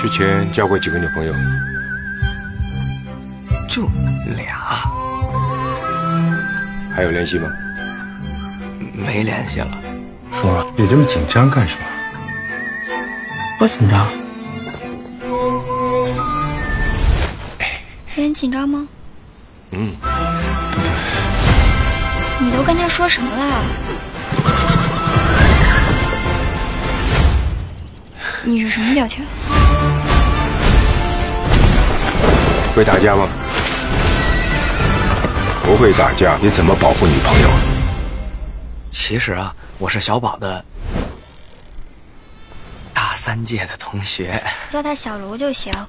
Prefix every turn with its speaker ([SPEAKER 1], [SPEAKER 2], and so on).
[SPEAKER 1] 之前交过几个女朋友？
[SPEAKER 2] 就俩。
[SPEAKER 1] 还有联系吗？
[SPEAKER 2] 没联系了。
[SPEAKER 3] 叔，你这么紧张干什么？
[SPEAKER 2] 不紧张。
[SPEAKER 4] 有点紧张吗？
[SPEAKER 1] 嗯。
[SPEAKER 4] 你都跟他说什么了？你是什么表情？
[SPEAKER 1] 会打架吗？不会打架，你怎么保护女朋友？
[SPEAKER 2] 其实啊，我是小宝的大三届的同学，
[SPEAKER 4] 叫他小卢就行。